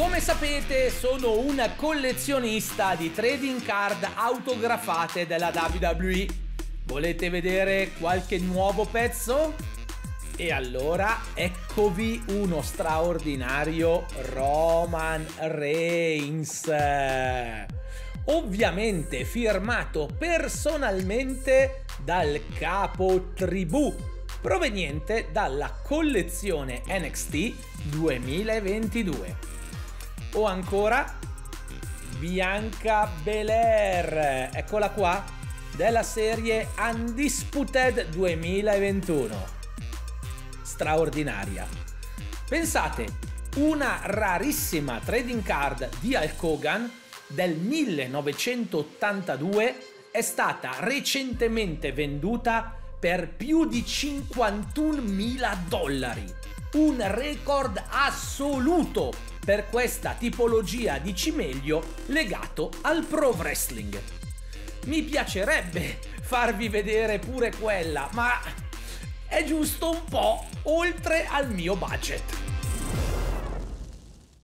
Come sapete sono una collezionista di trading card autografate della WWE. Volete vedere qualche nuovo pezzo? E allora eccovi uno straordinario Roman Reigns. Ovviamente firmato personalmente dal capo tribù, proveniente dalla collezione NXT 2022 o ancora Bianca Belair, eccola qua, della serie Undisputed 2021. Straordinaria. Pensate, una rarissima trading card di Hulk Hogan del 1982 è stata recentemente venduta per più di 51.000 dollari. Un record assoluto per questa tipologia di cimelio legato al pro wrestling. Mi piacerebbe farvi vedere pure quella, ma è giusto un po' oltre al mio budget.